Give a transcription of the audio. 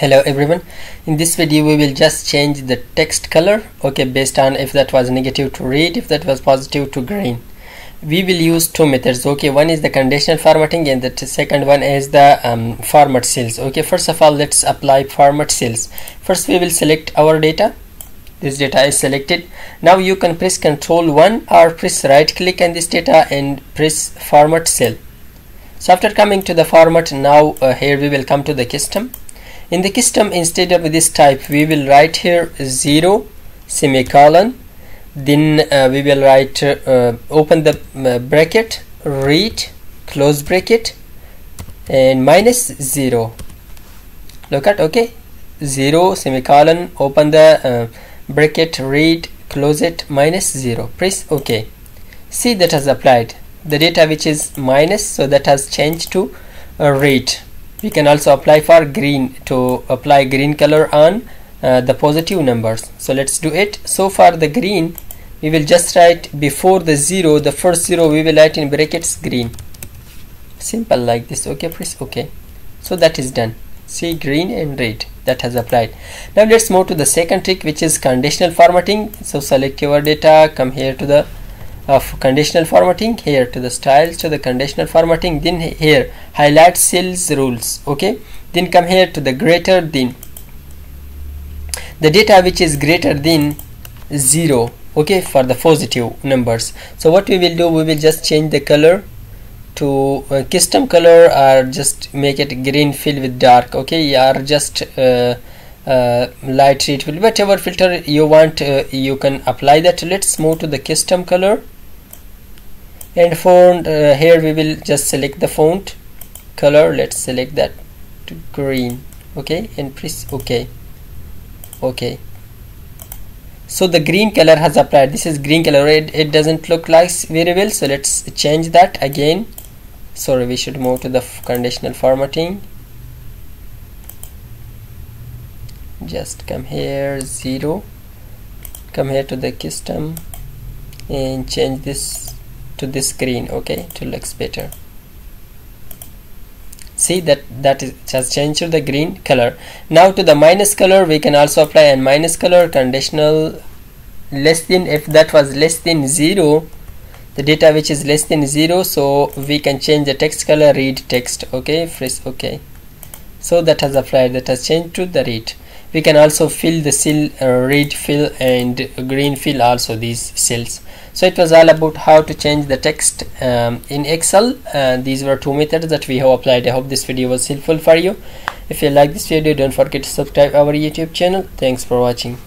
hello everyone. In this video we will just change the text color okay based on if that was negative to red if that was positive to green. We will use two methods okay. One is the conditional formatting and the second one is the um, format cells okay. First of all let's apply format cells. First we will select our data. This data is selected. Now you can press ctrl 1 or press right click on this data and press format cell. So after coming to the format now uh, here we will come to the custom in the custom instead of this type we will write here 0 semicolon. Then uh, we will write uh, open the uh, bracket red close bracket and minus 0 look at okay. 0 semicolon open the uh, bracket red close it minus 0 press ok see that has applied. The data which is minus so that has changed to uh, red we can also apply for green to apply green color on uh, the positive numbers. So let's do it. So for the green we will just write before the zero the first zero we will write in brackets green. Simple like this. Okay press ok so that is done. See green and red that has applied. Now let's move to the second trick which is conditional formatting. So select your data come here to the of conditional formatting here to the styles to the conditional formatting then here highlight cells rules okay? Then come here to the greater than. The data which is greater than 0 okay for the positive numbers. So what we will do we will just change the color to uh, custom color or just make it green fill with dark okay? Or just uh, uh, light fill whatever filter you want uh, you can apply that. Let's move to the custom color and font uh, here we will just select the font color. Let's select that to green. Okay? And press ok. Okay so the green color has applied. This is green color. It, it doesn't look like very well. So let's change that again. Sorry we should move to the conditional formatting. Just come here zero. Come here to the custom and change this to this green okay? To looks better. See that that is just changed to the green color. Now to the minus color we can also apply a minus color conditional less than if that was less than zero the data which is less than zero so we can change the text color red text okay? Press ok so that has applied that has changed to the red we can also fill the cell uh, red fill and green fill also these cells so it was all about how to change the text um, in excel. Uh, these were two methods that we have applied. I hope this video was helpful for you. If you like this video don't forget to subscribe our youtube channel. Thanks for watching